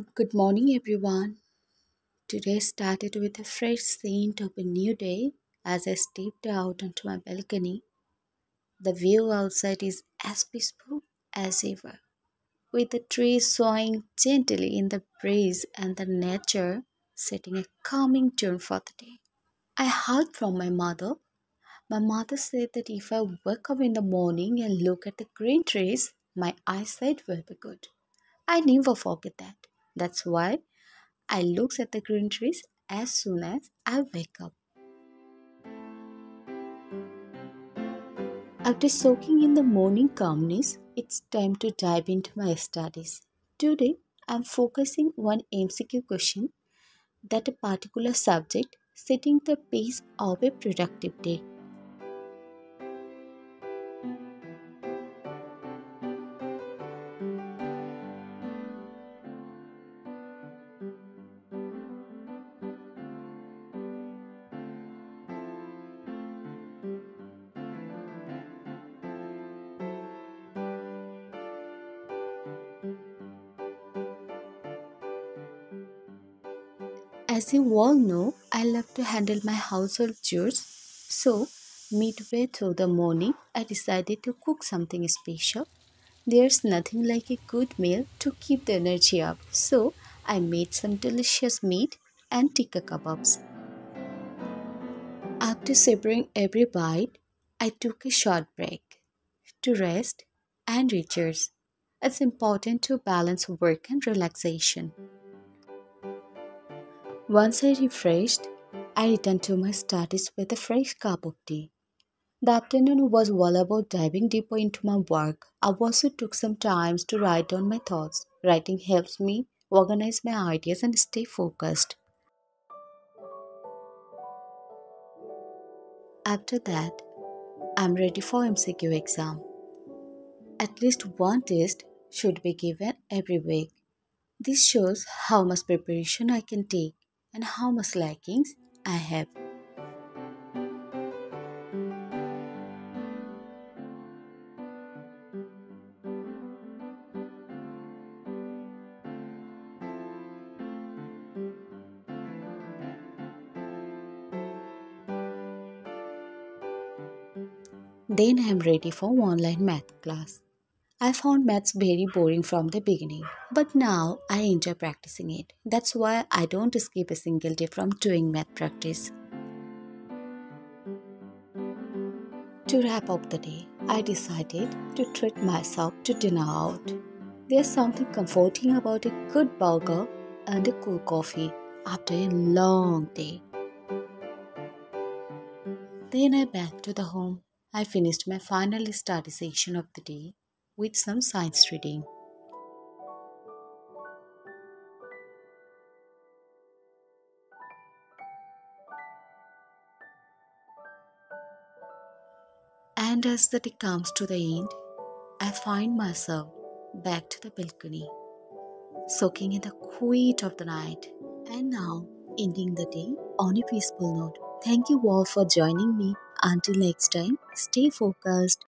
Good morning, everyone. Today started with a fresh scent of a new day as I stepped out onto my balcony. The view outside is as peaceful as ever, with the trees swaying gently in the breeze and the nature setting a calming tune for the day. I heard from my mother. My mother said that if I wake up in the morning and look at the green trees, my eyesight will be good. I never forget that. That's why I look at the green trees as soon as I wake up. After soaking in the morning calmness, it's time to dive into my studies. Today, I'm focusing on MCQ question that a particular subject setting the pace of a productive day. As you all know, I love to handle my household chores. So, midway through the morning, I decided to cook something special. There's nothing like a good meal to keep the energy up. So, I made some delicious meat and tikka kebabs. After savoring every bite, I took a short break to rest and recharge. It's important to balance work and relaxation. Once I refreshed, I returned to my studies with a fresh cup of tea. The afternoon was all about diving deeper into my work. I also took some time to write down my thoughts. Writing helps me organize my ideas and stay focused. After that, I'm ready for MCQ exam. At least one test should be given every week. This shows how much preparation I can take and how much lackings I have. Then I am ready for online math class. I found maths very boring from the beginning, but now I enjoy practicing it. That's why I don't skip a single day from doing math practice. To wrap up the day, I decided to treat myself to dinner out. There's something comforting about a good burger and a cool coffee after a long day. Then I back to the home. I finished my final study session of the day with some science reading. And as the day comes to the end, I find myself back to the balcony, soaking in the quiet of the night, and now ending the day on a peaceful note. Thank you all for joining me. Until next time, stay focused.